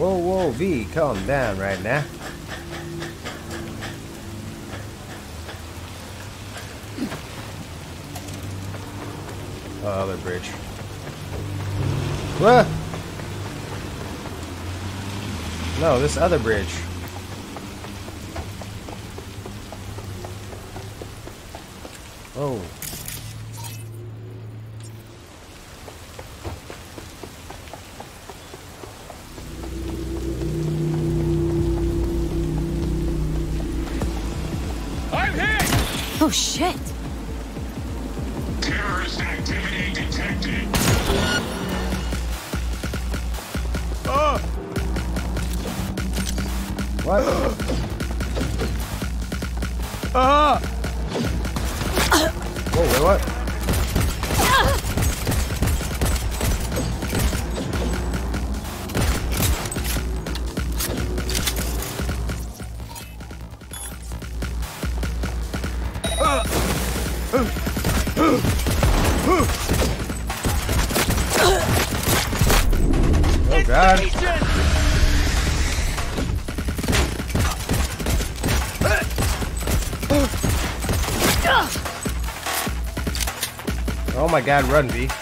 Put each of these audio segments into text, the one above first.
Whoa, whoa, V, calm down right now. Oh, other bridge. What? No, this other bridge. Oh shit! My god, run, V.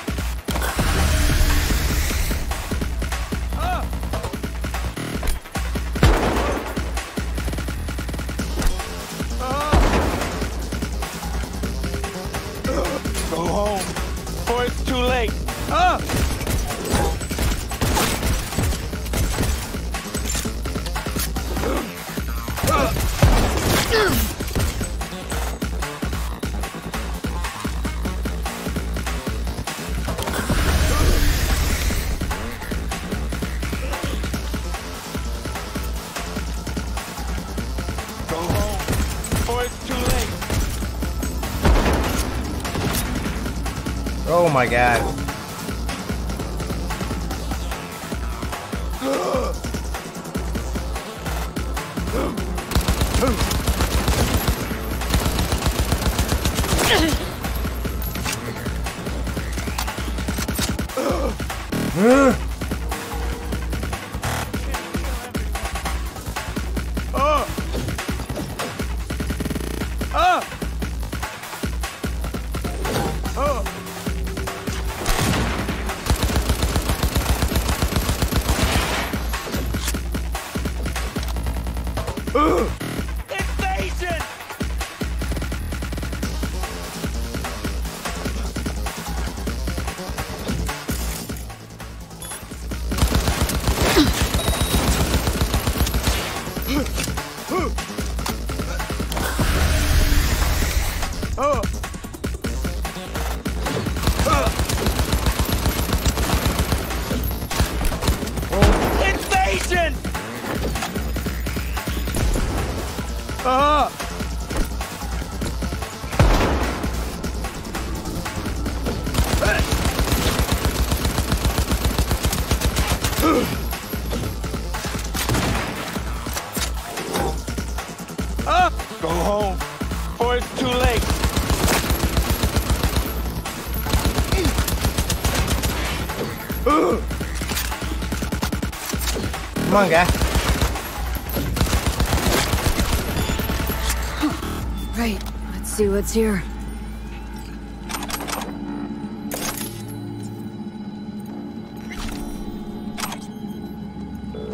my god. Come on, guy. Right, let's see what's here.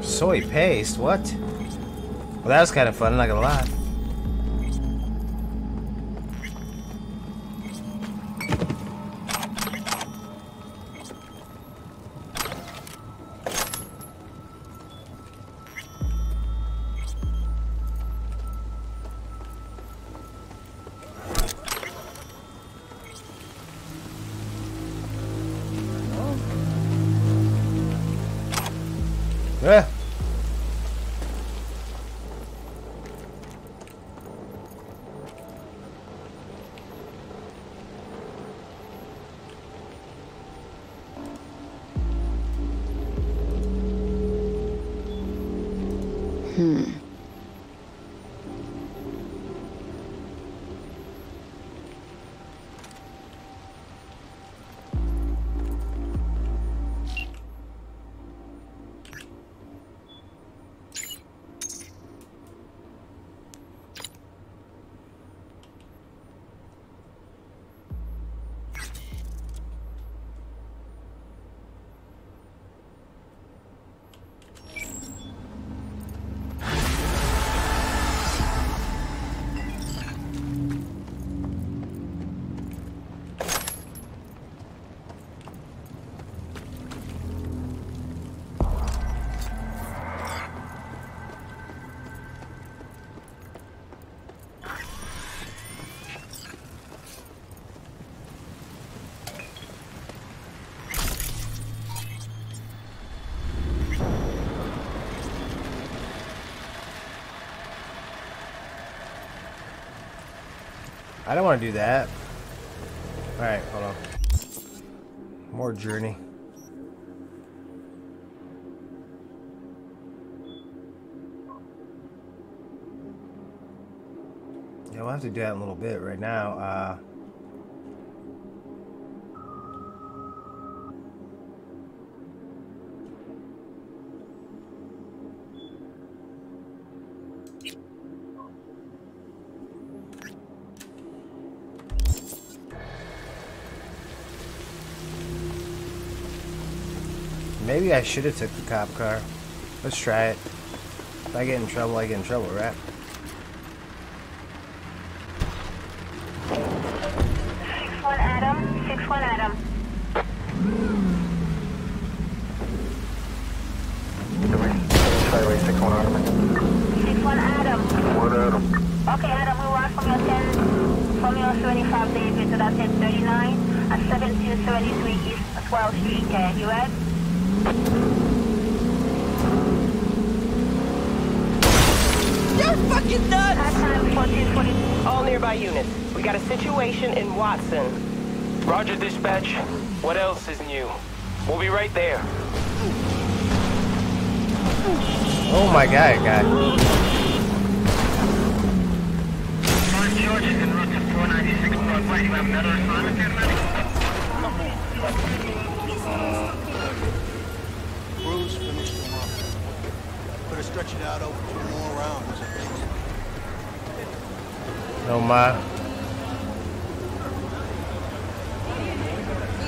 Soy paste, what? Well, that was kind of fun, I'm not gonna lie. I don't want to do that. Alright, hold on. More journey. Yeah, we'll have to do that in a little bit. Right now, uh... I should have took the cop car. Let's try it. If I get in trouble, I get in trouble, right? 100 dispatch. What else is new? We'll be right there. Oh my god, guy. George is en route to 496 You have? Bruce finished him off. Could have stretched it out over two more rounds. No, my.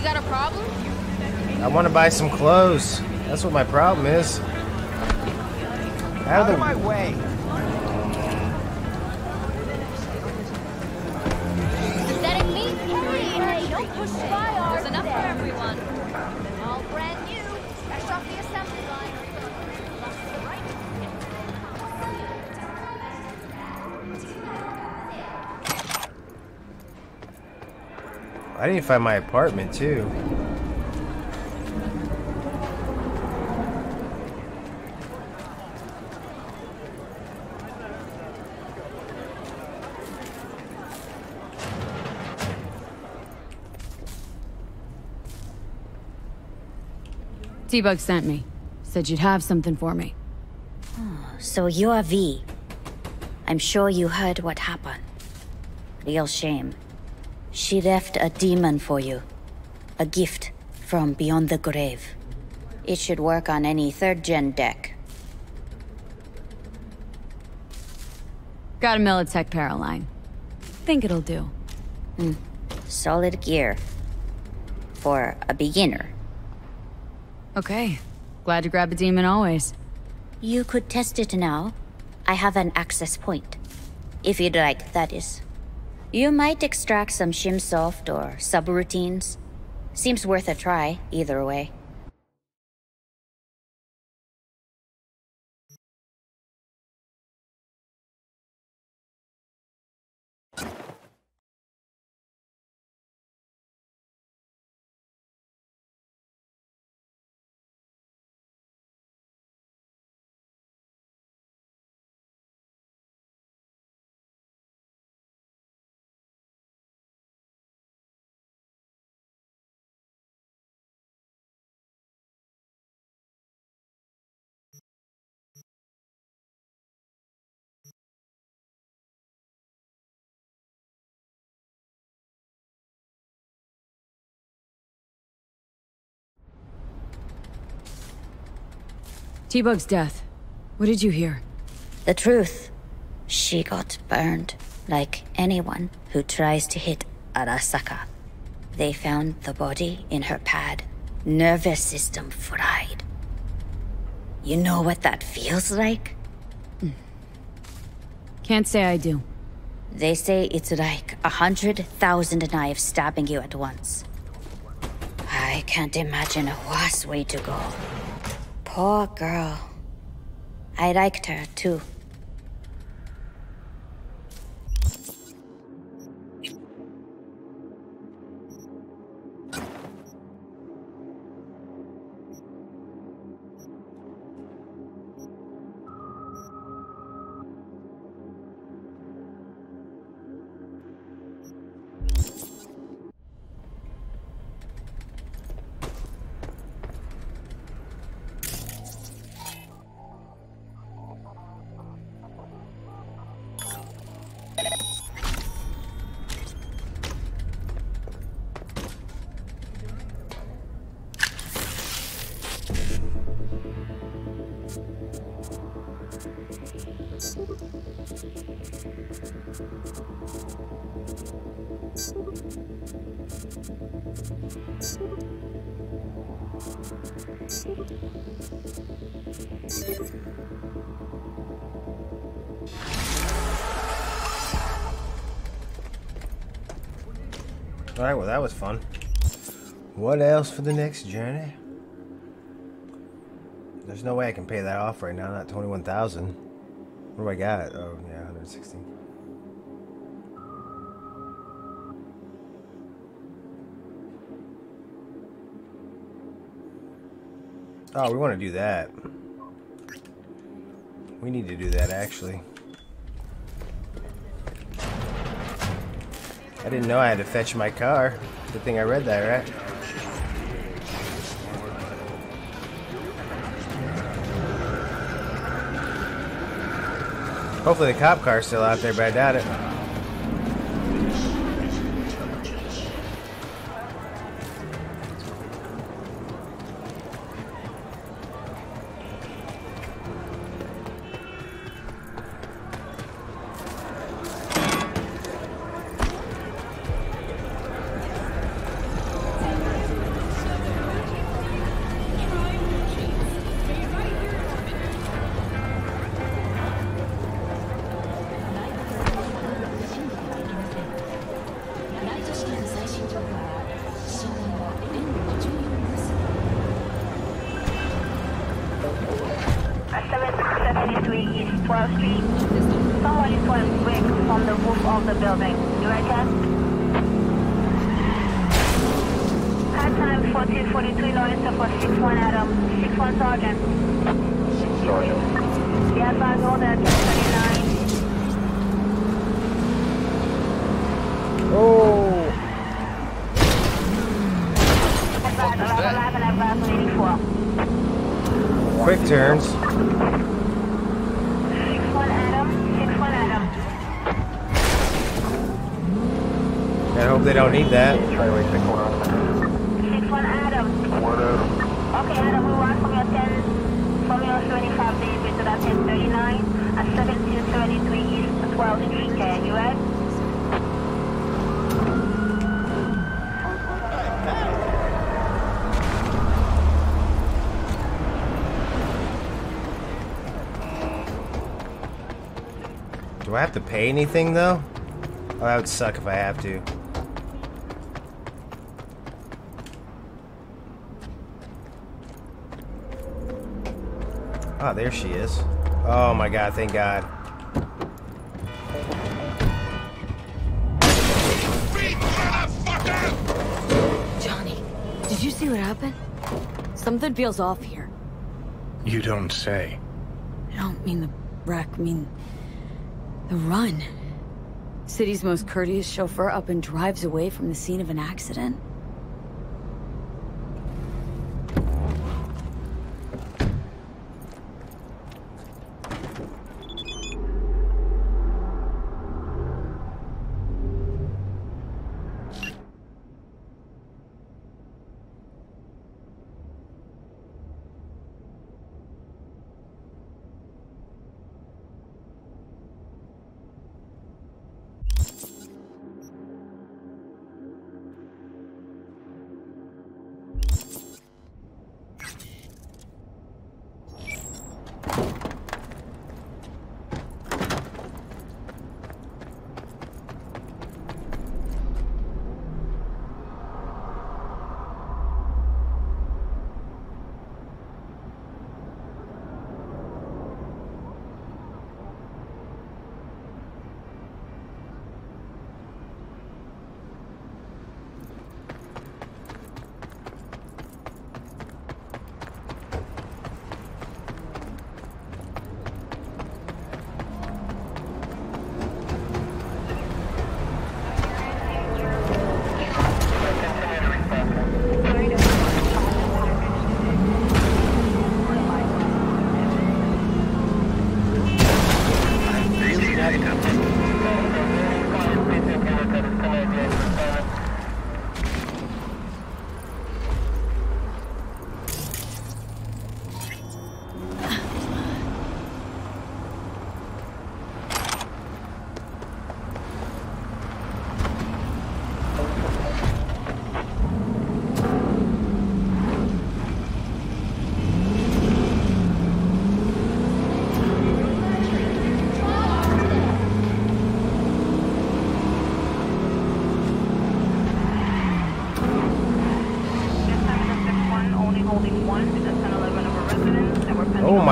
Got a problem? I want to buy some clothes. That's what my problem is. Out of the my way. I didn't find my apartment too. T-Bug sent me. Said you'd have something for me. Oh, so you're V. I'm sure you heard what happened. Real shame. She left a daemon for you. A gift from beyond the grave. It should work on any third gen deck. Got a Militech Paraline. Think it'll do. Mm. Solid gear. For a beginner. Okay. Glad to grab a daemon always. You could test it now. I have an access point. If you'd like, that is. You might extract some shimsoft or subroutines. Seems worth a try, either way. T-Bug's death. What did you hear? The truth. She got burned, like anyone who tries to hit Arasaka. They found the body in her pad. Nervous system fried. You know what that feels like? Can't say I do. They say it's like a hundred thousand knives stabbing you at once. I can't imagine a worse way to go. Poor girl. I liked her too. Alright, well that was fun. What else for the next journey? There's no way I can pay that off right now, not 21,000. What do I got? Oh, yeah, 116. Oh, we want to do that. We need to do that, actually. I didn't know I had to fetch my car. Good thing I read that, right? Hopefully the cop car's still out there, but I doubt it. Quick turns. 61 Adam. 61 Adam. I hope they don't need that. 61 Adam. Okay, Adam, we want from your 10, from your 75 days to that 1039 at 1773 East 12th Street, okay, you right? Do I have to pay anything though? Oh, that would suck if I have to. Oh, there she is. Oh my god, thank god. Johnny, did you see what happened? Something feels off here. You don't say. I don't mean the wreck, I mean the run. City's most courteous chauffeur up and drives away from the scene of an accident.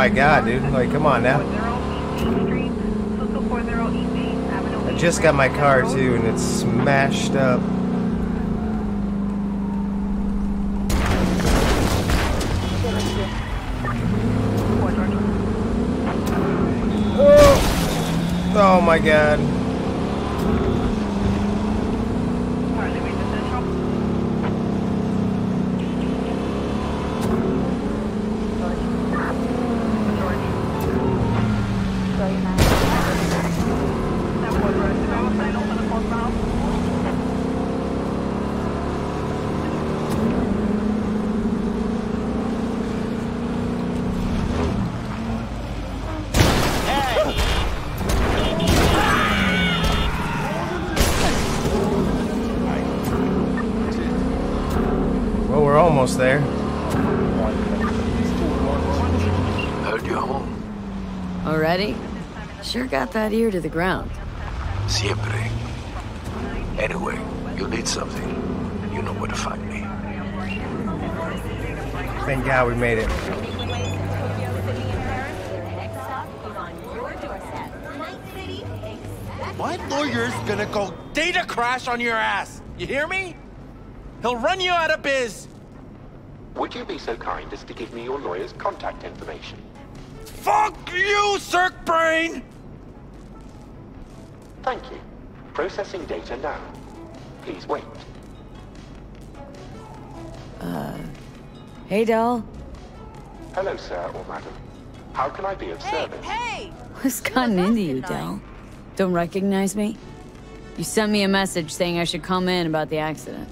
My god, dude. Like, come on now. I just got my car too, and it's smashed up. Oh, oh my god. Well, we're almost there. Heard you home. Already? Sure got that ear to the ground. Siempre. Anyway, you need something. You know where to find me. Thank God we made it. My lawyer's gonna go data crash on your ass. You hear me? He'll run you out of biz. Would you be so kind as to give me your lawyer's contact information? Fuck you, Cirque Brain! Thank you. Processing data now. Please wait. Uh. Hey, doll. Hello, sir or madam. How can I be of service? Hey! What's gotten into you, Del? Don't recognize me? You sent me a message saying I should come in about the accident.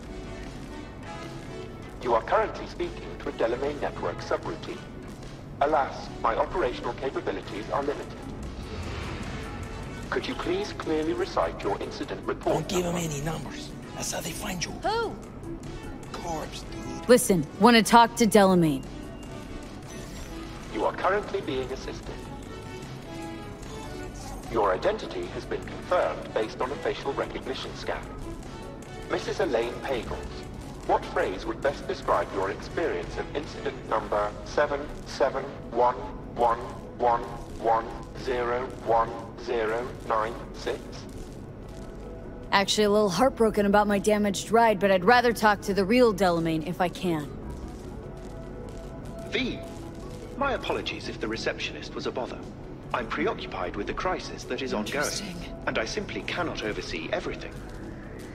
You are currently speaking to a Delamain Network subroutine. Alas, my operational capabilities are limited. Could you please clearly recite your incident report? Don't give them any numbers. That's how they find you. Who? Corpse, dude. Listen, want to talk to Delamain. You are currently being assisted. Your identity has been confirmed based on a facial recognition scan. Mrs. Elaine Pagels, what phrase would best describe your experience of incident number 7711111096? Actually, a little heartbroken about my damaged ride, but I'd rather talk to the real Delamain if I can. V. My apologies if the receptionist was a bother. I'm preoccupied with the crisis that is ongoing, and I simply cannot oversee everything.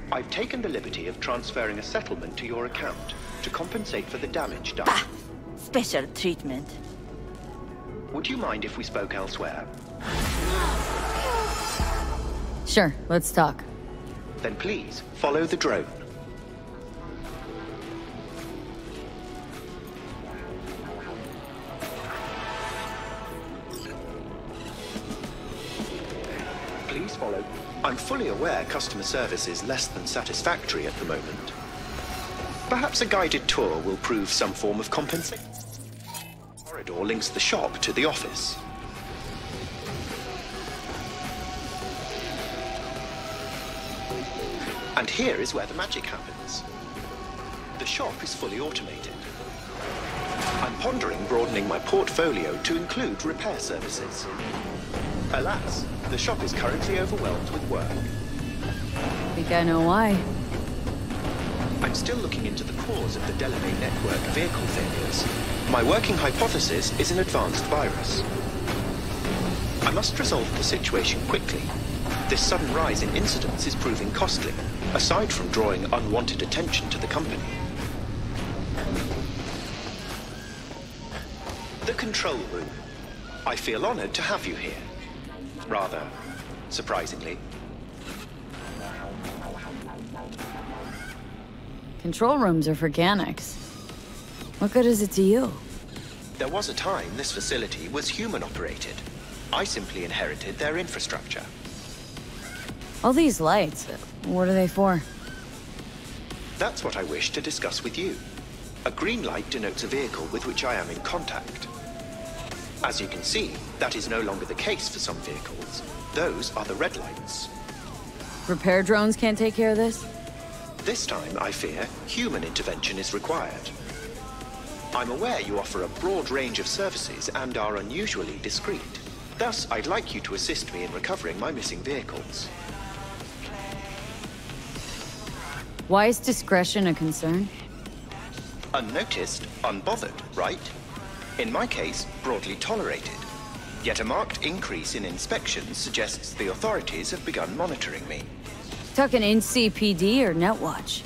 I've taken the liberty of transferring a settlement to your account to compensate for the damage done. Special treatment. Would you mind if we spoke elsewhere? Sure, let's talk. Then please follow the drone. Please follow. I'm fully aware customer service is less than satisfactory at the moment. Perhaps a guided tour will prove some form of compensation. Corridor links the shop to the office. And here is where the magic happens. The shop is fully automated. I'm pondering broadening my portfolio to include repair services. Alas, the shop is currently overwhelmed with work. Think I know why. I'm still looking into the cause of the Delamain network vehicle failures. My working hypothesis is an advanced virus. I must resolve the situation quickly. This sudden rise in incidents is proving costly, aside from drawing unwanted attention to the company. The control room. I feel honored to have you here. Rather, surprisingly. Control rooms are for Ganax. What good is it to you? There was a time this facility was human operated. I simply inherited their infrastructure. All these lights, what are they for? That's what I wish to discuss with you. A green light denotes a vehicle with which I am in contact. As you can see, that is no longer the case for some vehicles. Those are the red lights. Repair drones can't take care of this? This time, I fear, human intervention is required. I'm aware you offer a broad range of services and are unusually discreet. Thus, I'd like you to assist me in recovering my missing vehicles. Why is discretion a concern? Unnoticed, unbothered, right? In my case, broadly tolerated. Yet a marked increase in inspections suggests the authorities have begun monitoring me. Talking NCPD or Netwatch?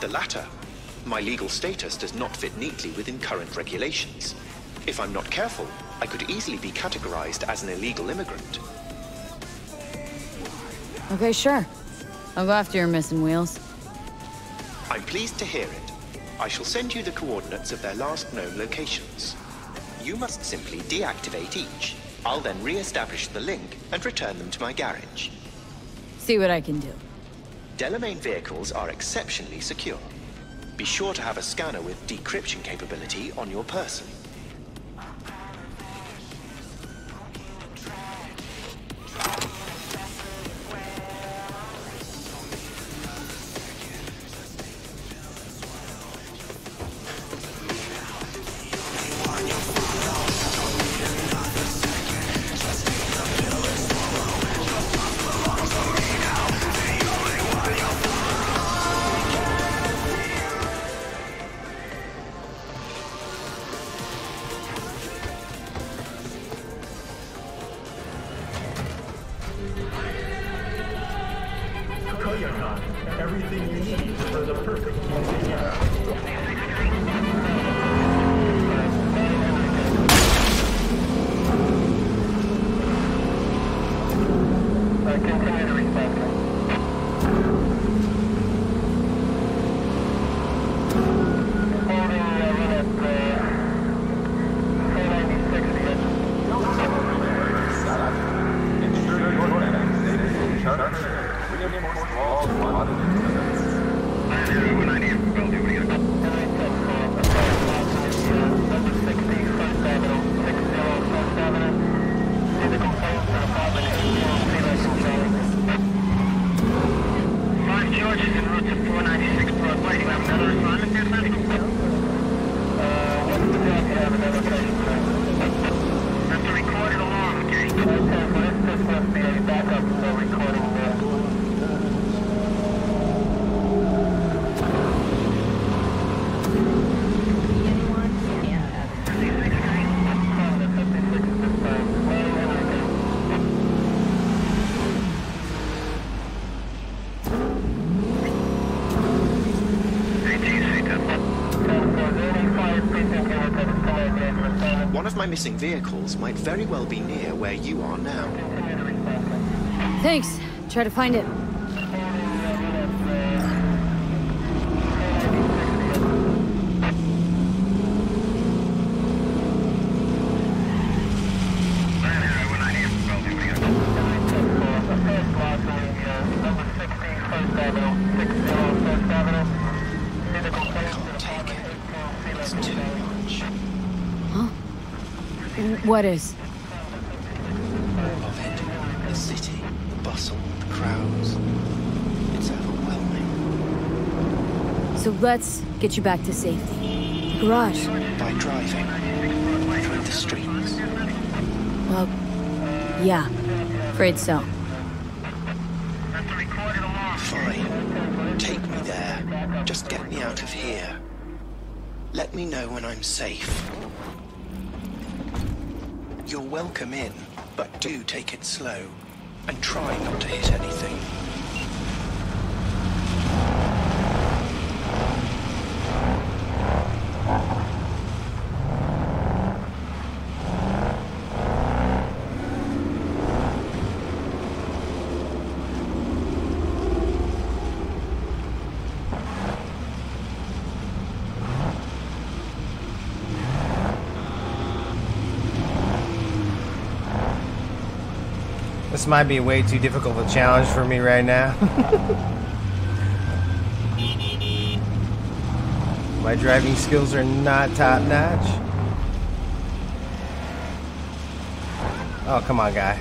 The latter. My legal status does not fit neatly within current regulations. If I'm not careful, I could easily be categorized as an illegal immigrant. Okay, sure. I'll go after your missing wheels. I'm pleased to hear it. I shall send you the coordinates of their last known locations. You must simply deactivate each. I'll then re-establish the link and return them to my garage. See what I can do. Delamain vehicles are exceptionally secure. Be sure to have a scanner with decryption capability on your person. Missing vehicles might very well be near where you are now. Thanks. Try to find it. What is? Of it. The city, the bustle, the crowds. It's overwhelming. So let's get you back to safety. Garage. By driving through the streets. Well, yeah. Afraid so. Fine. Take me there. Just get me out of here. Let me know when I'm safe. You're welcome in, but do take it slow. And try not to hit anything. This might be way too difficult a challenge for me right now. My driving skills are not top notch. Oh, come on, guy.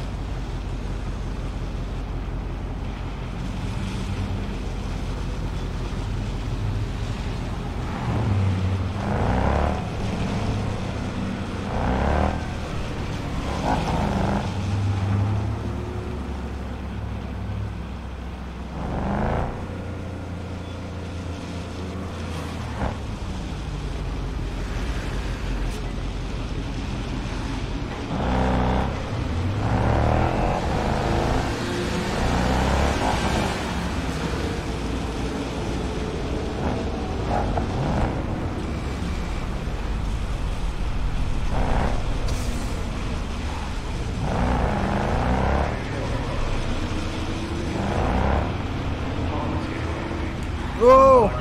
go.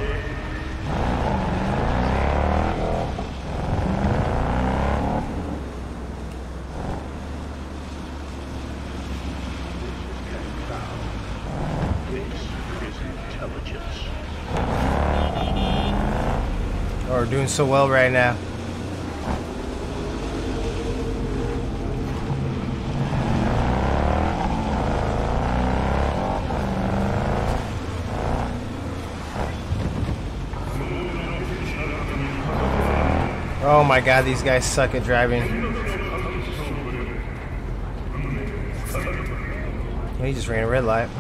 We're doing so well right now. Oh my god, these guys suck at driving. He just ran a red light.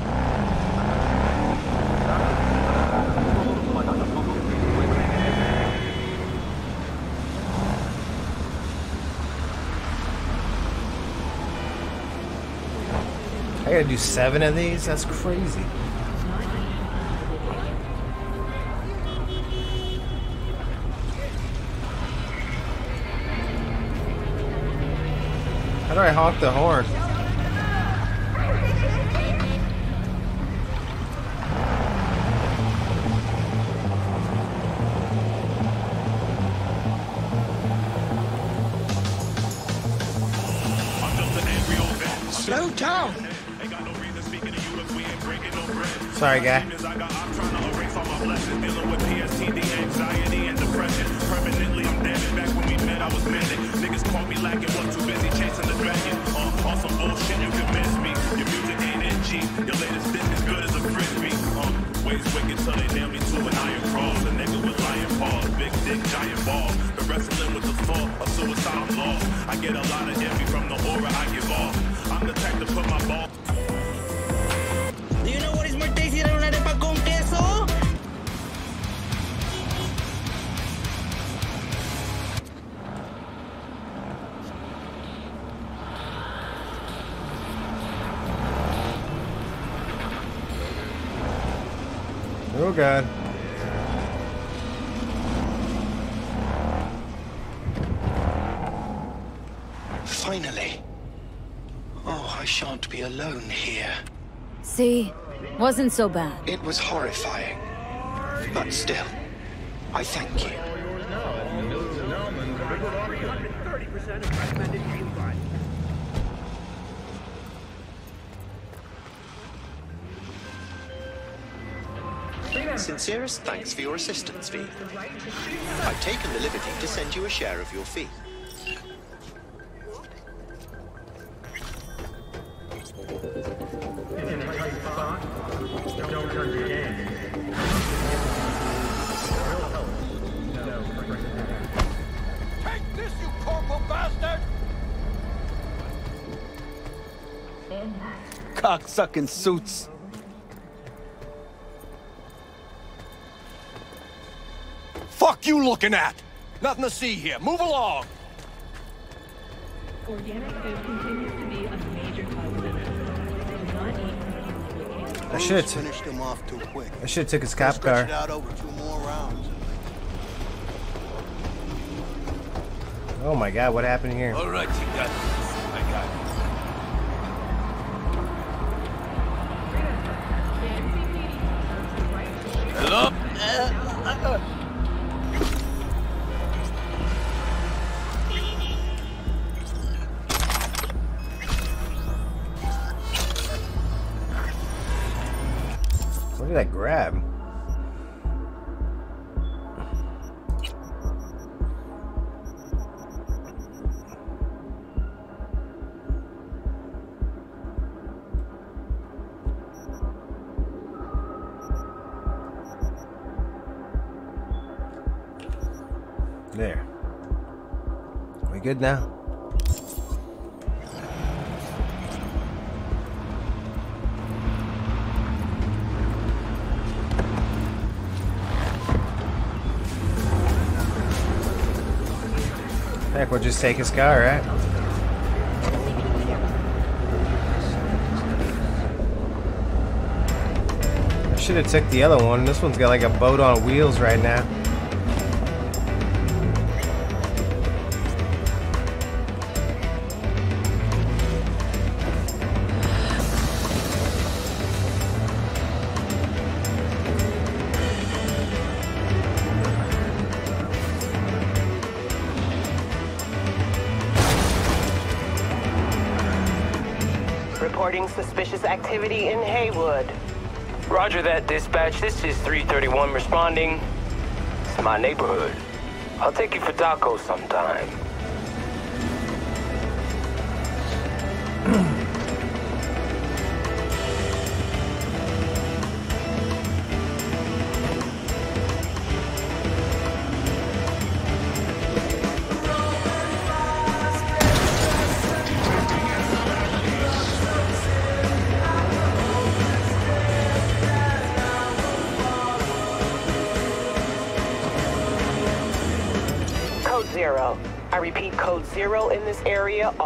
Gotta do seven of these? That's crazy. How do I honk the horn? Slow down. Sorry, guy. Uh. Uh. I get a lot of envy from the aura I give off. I'm the type to put my ball. God. Finally. Oh, I shan't be alone here. See? Wasn't so bad. It was horrifying. But still, I thank you. Sincerest thanks for your assistance, V. I've taken the liberty to send you a share of your fee. Take this, you corporal bastard! Cocksucking suits. Fuck you looking at? Nothing to see here. Move along. Organic food continues to be a major cause of illness. Do not eat I should have finished him off too quick. I should have took his Gonna cop car. out over two more rounds. Oh my god, what happened here? All right, you got this. I got it. Hello? Uh, What at that grab? There. We good now? We'll just take his car, right? I should have took the other one. This one's got like a boat on wheels right now. Roger that, dispatch. This is 331 responding. It's my neighborhood. I'll take you for tacos sometime.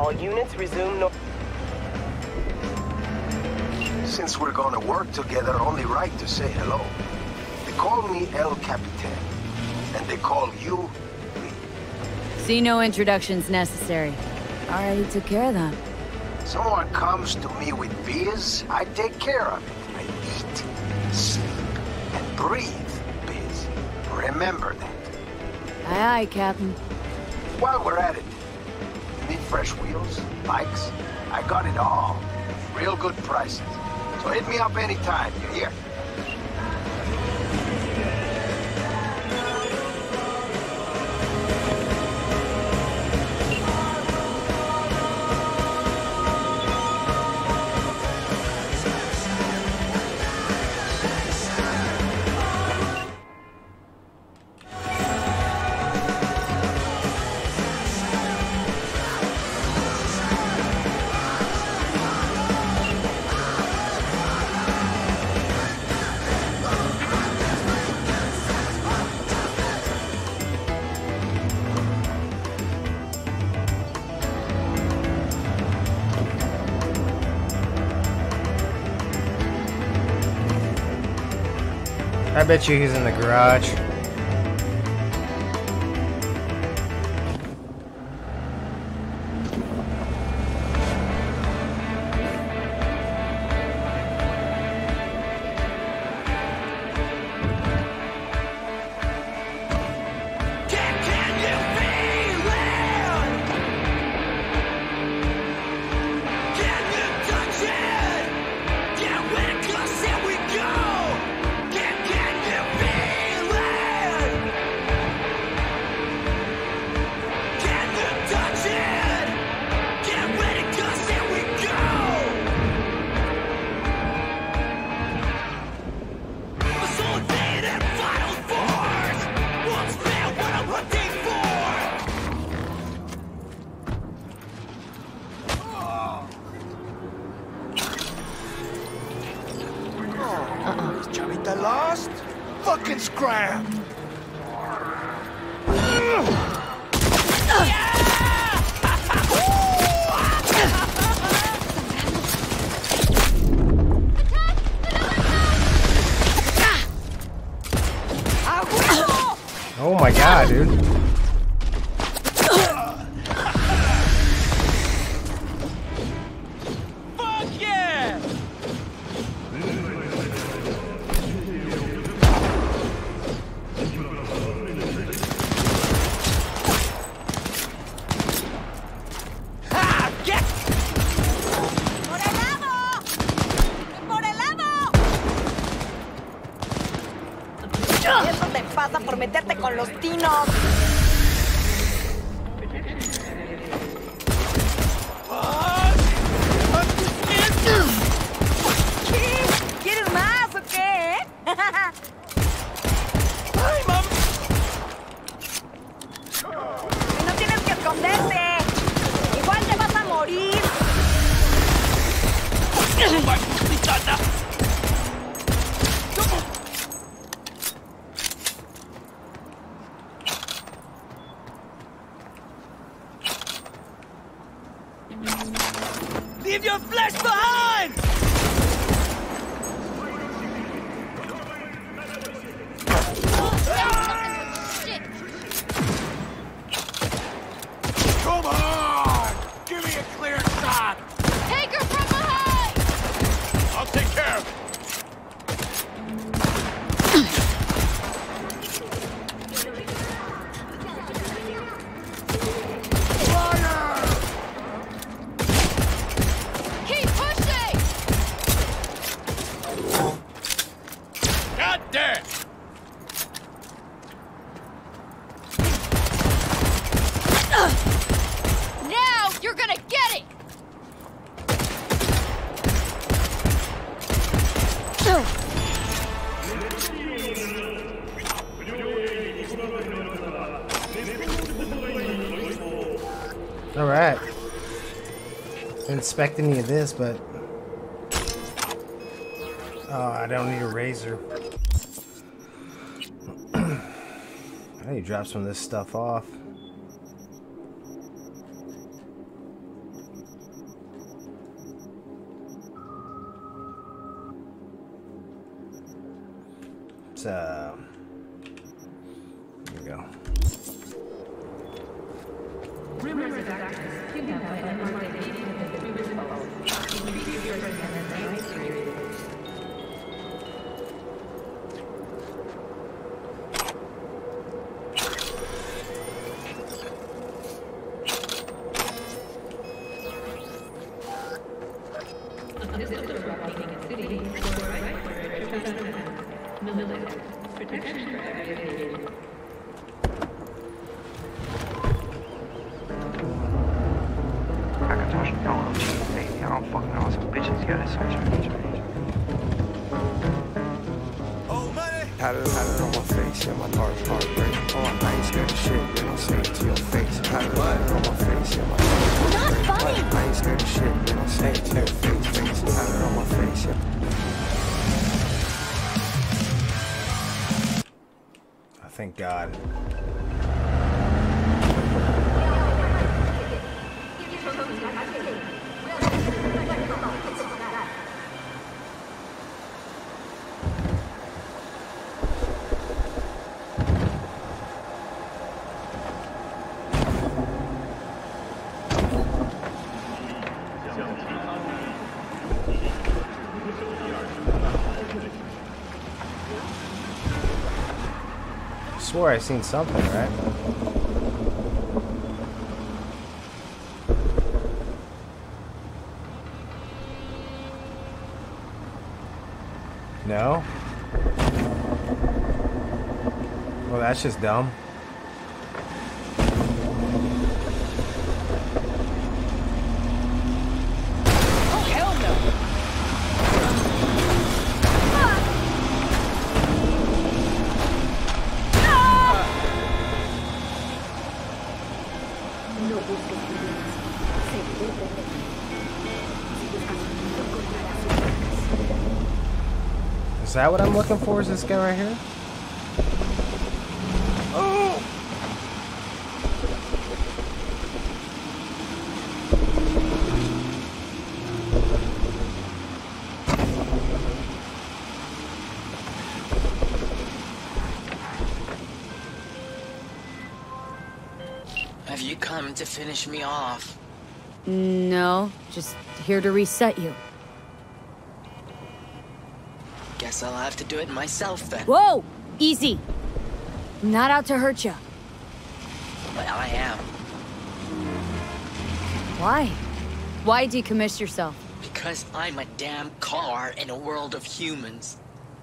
All units resume no- Since we're gonna work together, only right to say hello. They call me El Capitan, and they call you See no introductions necessary. Already took care of that. Someone comes to me with beers, I take care of it. I eat, sleep, and breathe biz. Remember that. Aye, aye, Captain. While we're at it, need fresh wheels, bikes? I got it all. Real good prices. So hit me up anytime, you hear? I bet you he's in the garage. Expect any of this, but oh, I don't need a razor. I need to drop some of this stuff off. So, uh, here we go. Rumors of activists kidnapped by immediately recommend the right for you. Swore I seen something, right? No? Well, that's just dumb. Is that what I'm looking for? Is this guy right here? Oh! Have you come to finish me off? No, just here to reset you. Guess I'll have to do it myself then. Whoa! Easy! I'm not out to hurt you. But I am. Why? Why decommiss yourself? Because I'm a damn car in a world of humans.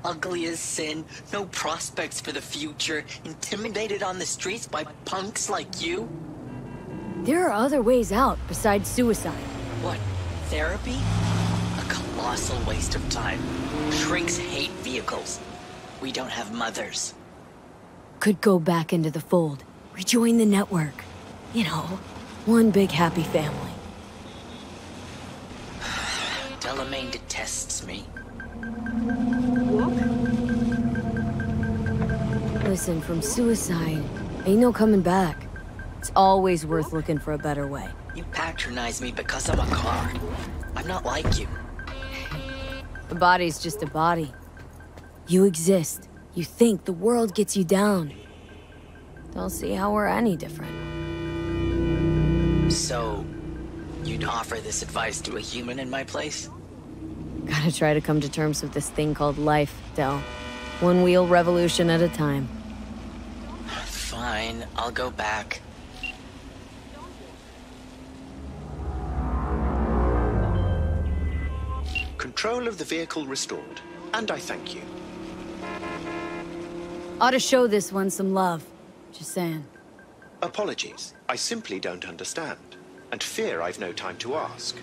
Ugly as sin, no prospects for the future, intimidated on the streets by punks like you? There are other ways out besides suicide. What? Therapy? A colossal waste of time. Shrinks hate vehicles. We don't have mothers. Could go back into the fold, rejoin the network. You know, one big happy family. Delamain detests me. Listen, from suicide, ain't no coming back. It's always worth looking for a better way. You patronize me because I'm a car. I'm not like you. The body's just a body. You exist. You think the world gets you down. Don't see how we're any different. So, you'd offer this advice to a human in my place? Gotta try to come to terms with this thing called life, Del. One wheel revolution at a time. Fine, I'll go back. Control of the vehicle restored, and I thank you. Ought to show this one some love. Just saying. Apologies, I simply don't understand, and fear I've no time to ask.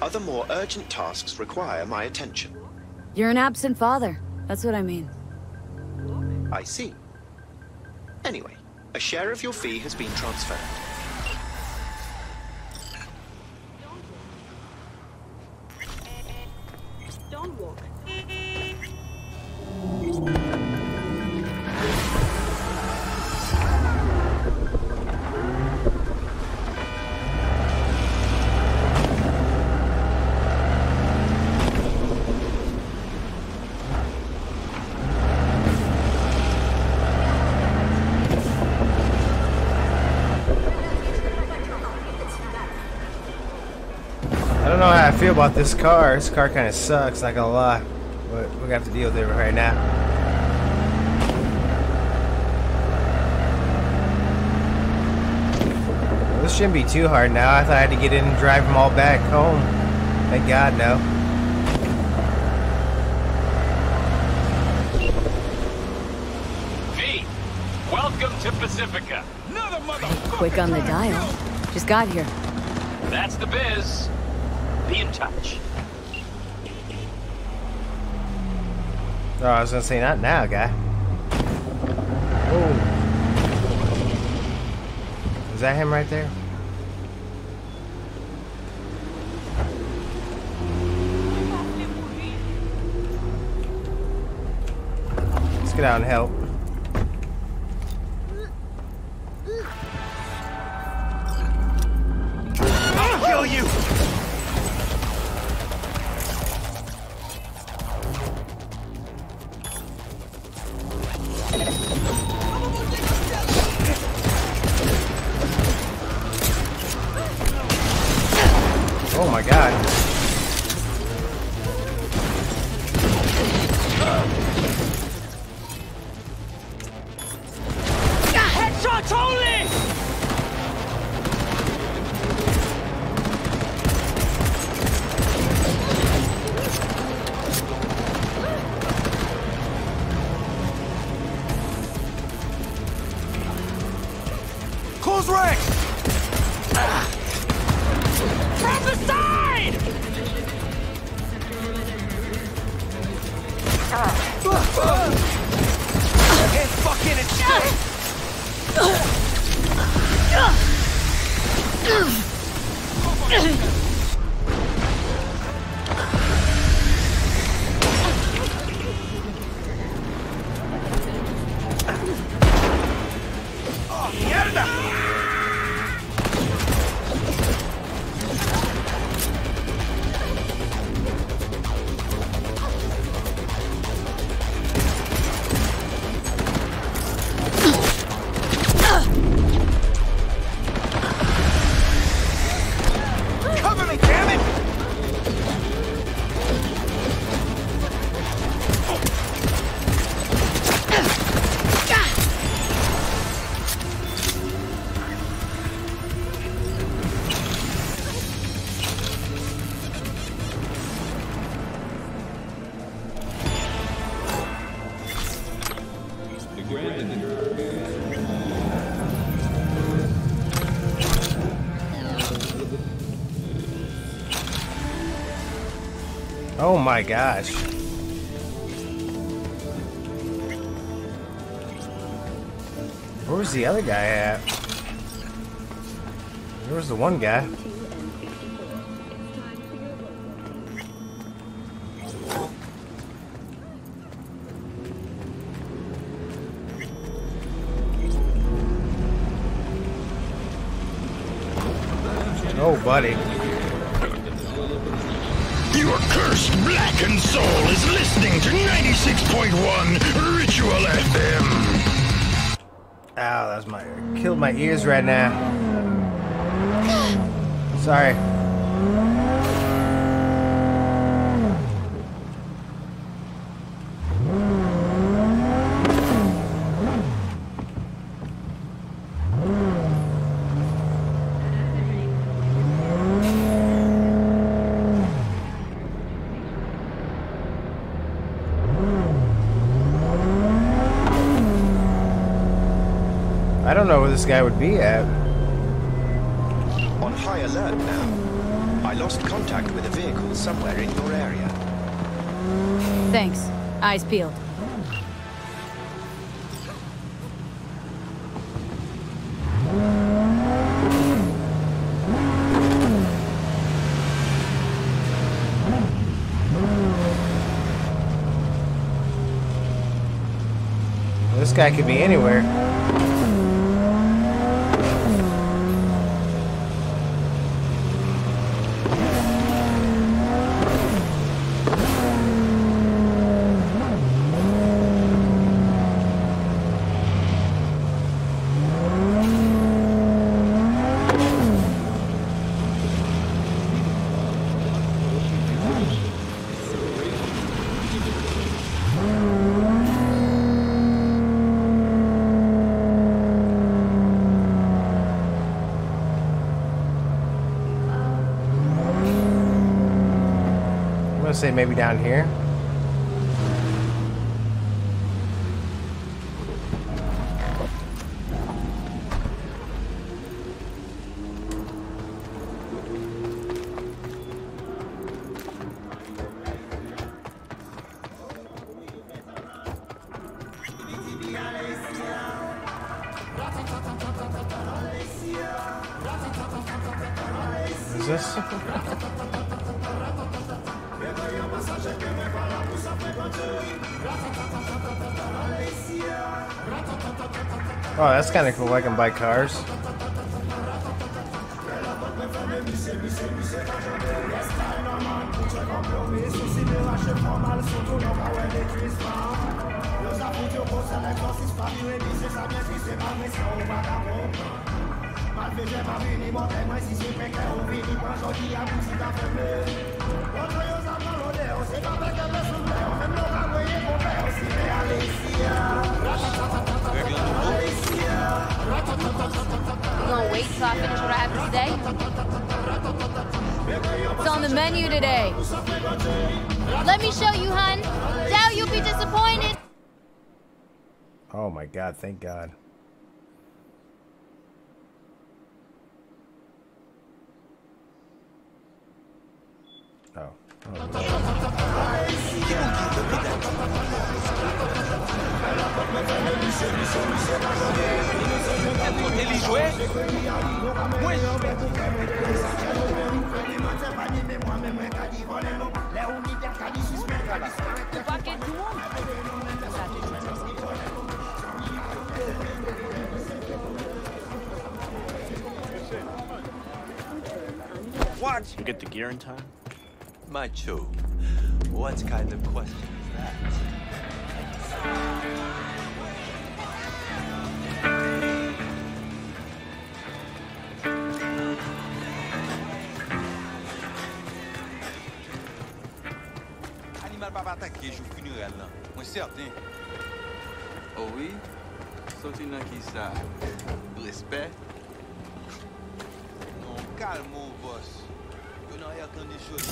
Other more urgent tasks require my attention. You're an absent father. That's what I mean. I see. Anyway, a share of your fee has been transferred. About this car. This car kind of sucks, not gonna lie. But we're gonna have to deal with it right now. This shouldn't be too hard now. I thought I had to get in and drive them all back home. Thank God, no. V, welcome to Pacifica. Quick on the dial. Just got here. That's the biz. Be in touch. Oh, I was gonna say not now, guy. Oh. Is that him right there? Let's get out and help. I'll kill you! My gosh. Where's the other guy at? Where's the one guy? Oh, buddy. Right now. Sorry. This guy would be at. On high alert now. I lost contact with a vehicle somewhere in your area. Thanks. Eyes peeled. This guy could be anywhere. Maybe down here. Kind of cool. I can buy cars. I finish what I have to say? It's on the menu today. Let me show you, hun. Doubt you'll be disappointed. Oh my god, thank God. Oh. What? You get the gear in time? My Macho, what kind of question is that? Animal pa pa attaquer jou funéral nan. Mwen certain. Oh oui? Soti nan ki sa? Respect? Non, calme boss. Yo nan air conditioning.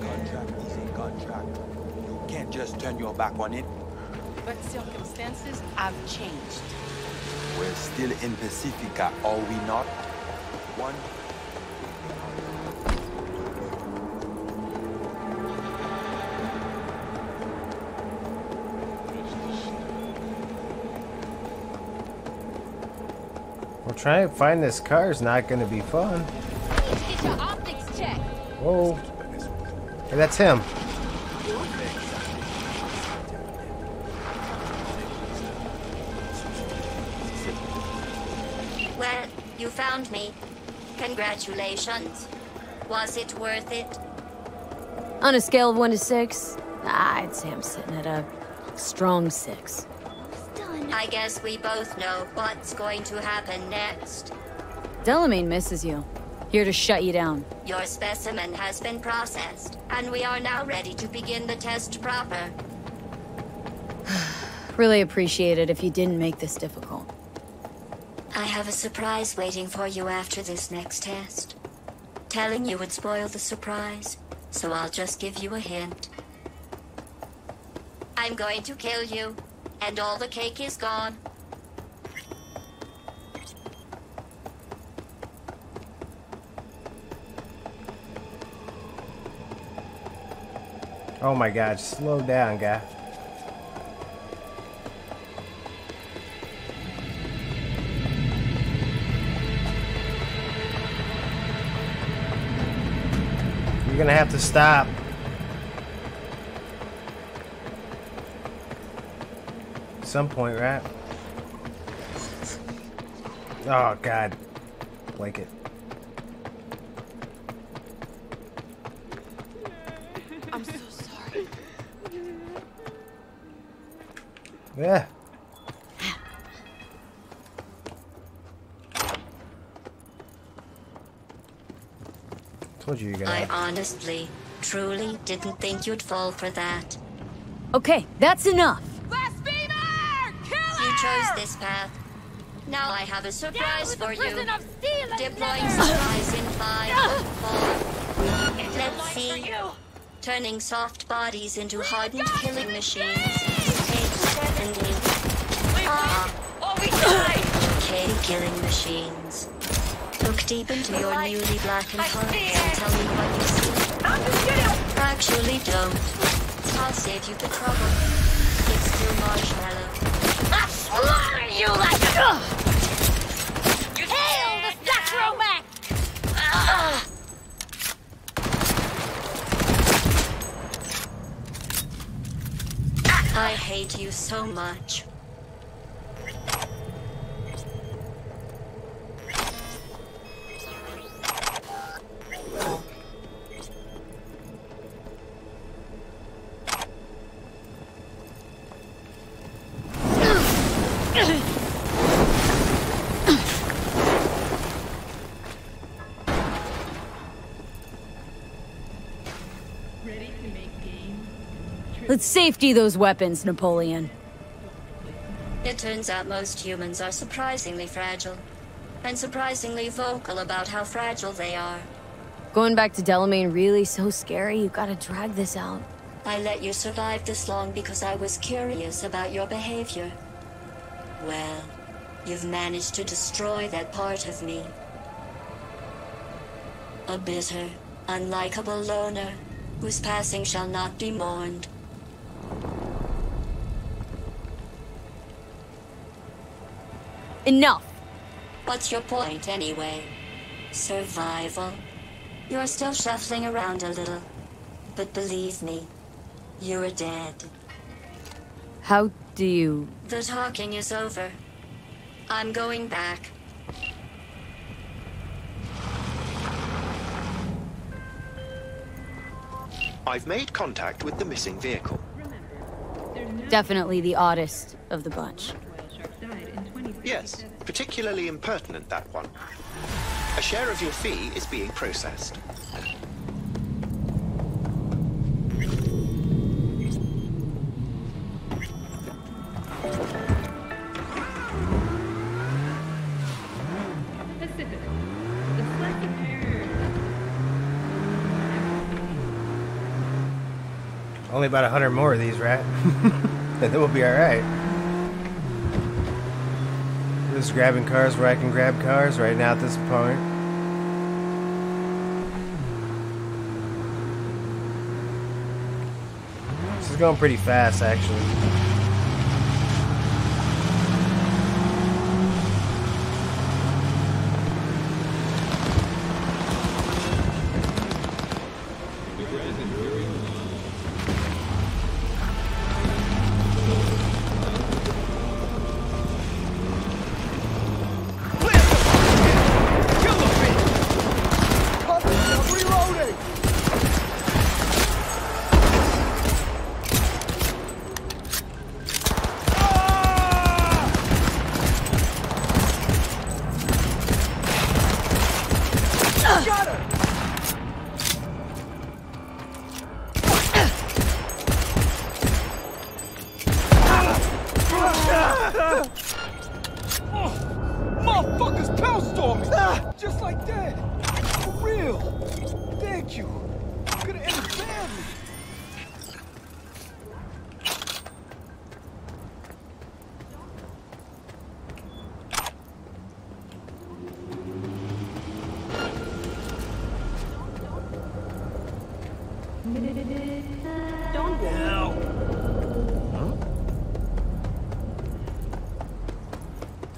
Contract is a contract. You can't just turn your back on it. But circumstances have changed. We're still in Pacifica, are we not? One. Well, trying to find this car is not going to be fun. Get your optics checked. Whoa. Hey, that's him. You found me. Congratulations. Was it worth it? On a scale of one to six, I'd say I'm sitting at a strong six. I guess we both know what's going to happen next. Delamain misses you. Here to shut you down. Your specimen has been processed, and we are now ready to begin the test proper. Really appreciate it if you didn't make this difficult have a surprise waiting for you after this next test. Telling you would spoil the surprise, so I'll just give you a hint. I'm going to kill you, and all the cake is gone. Oh my god, slow down, guy. You're gonna have to stop. some point, right? Oh god. Like it. I'm so sorry. Yeah. Told you you're. I honestly, truly didn't think you'd fall for that. Okay, that's enough. You chose this path. Now I have a surprise for you. of Deploying leather. supplies in five, four. Let's see. Turning soft bodies into hardened killing machines. Take seventy. Ah. Decay killing machines. Look deep into your newly blackened hearts and tell me what you see. Actually, don't. I'll save you the trouble. It's still marshmallow. I slaughter you like a... Hail the Satromac! Ah! I hate you so much. Let's safety those weapons, Napoleon. It turns out most humans are surprisingly fragile. And surprisingly vocal about how fragile they are. Going back to Delamain really so scary? You gotta drag this out. I let you survive this long because I was curious about your behavior. Well, you've managed to destroy that part of me. A bitter, unlikable loner, whose passing shall not be mourned. Enough! What's your point, anyway? Survival? You're still shuffling around a little. But believe me, you're dead. How do you... The talking is over. I'm going back. I've made contact with the missing vehicle. Definitely the oddest of the bunch. Yes, particularly impertinent, that one. A share of your fee is being processed. Pacific. The slightly higher Only about a hundred more of these, right? then we'll be alright. Just grabbing cars where I can grab cars right now at this point. This is going pretty fast, actually.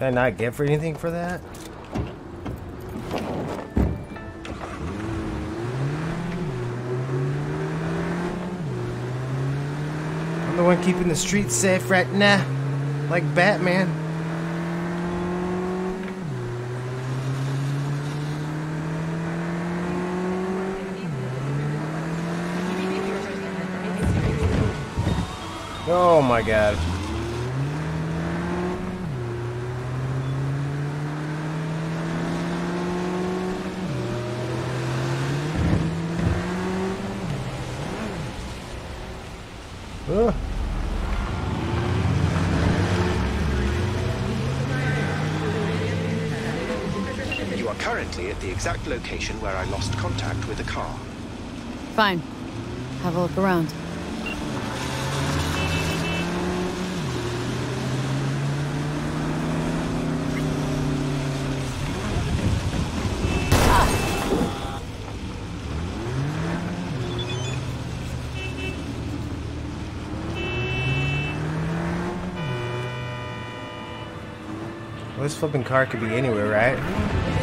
I not get for anything for that? I'm the one keeping the streets safe right now. Like Batman. Oh my god. Currently at the exact location where I lost contact with the car. Fine. Have a look around. Well, this flipping car could be anywhere, right?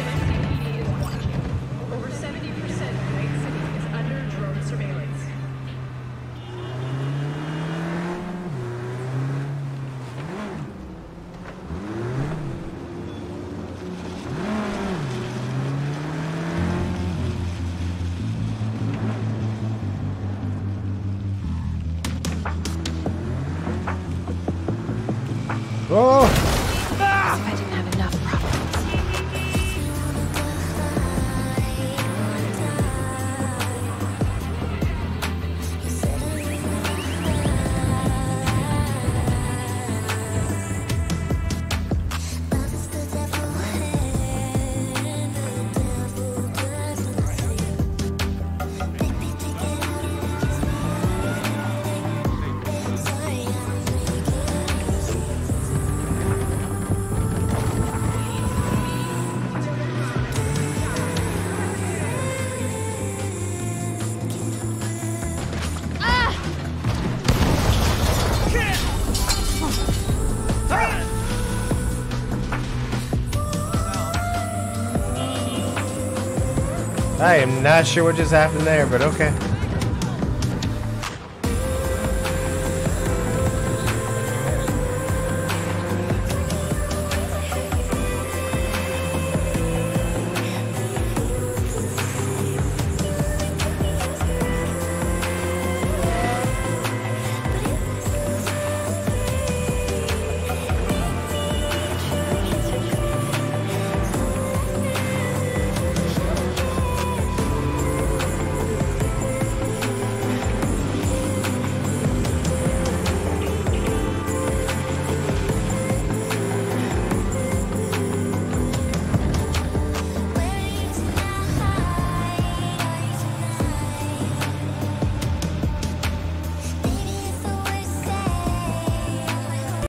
I am not sure what just happened there, but okay.